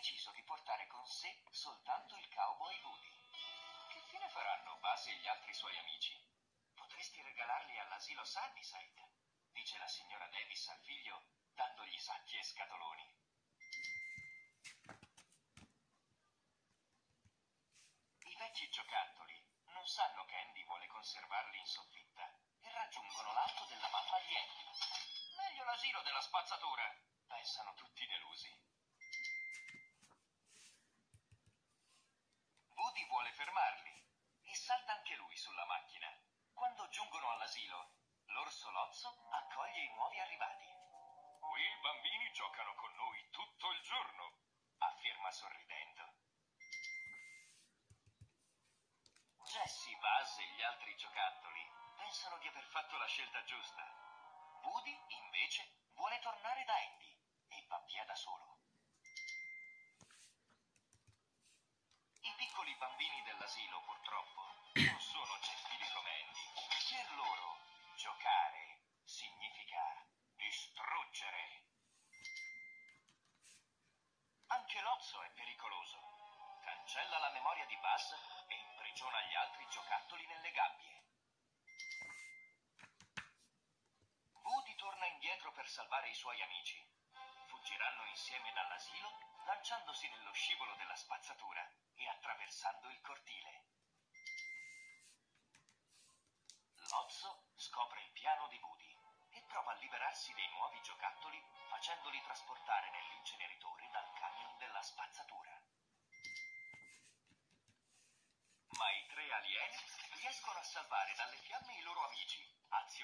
deciso di portare con sé soltanto il cowboy Woody. Che fine faranno Buzz e gli altri suoi amici? Potresti regalarli all'asilo Sunnyside, dice la signora Davis al figlio, dandogli sacchi e scatoloni. I vecchi giocattoli non sanno che Andy vuole conservarli in soffitta e raggiungono l'alto della mamma di Andy. Meglio l'asilo della spazzatura, pensano tutti delusi. Altri giocattoli pensano di aver fatto la scelta giusta. Woody, invece, vuole tornare da Andy e va via da solo. I piccoli bambini dell'asilo, purtroppo, non sono gentili come Andy. Per loro, giocare significa distruggere. Anche l'ozzo è pericoloso. Cancella la memoria di Buzz e imprigiona gli altri giocattoli nelle gabbie. Woody torna indietro per salvare i suoi amici. Fuggiranno insieme dall'asilo, lanciandosi nello scivolo della spazzatura e attraversando il cortile. L'ozzo scopre il piano di Woody e prova a liberarsi dei nuovi giocattoli facendoli trasportare nell'inceneritore riescono a salvare dalle fiamme i loro amici, azionando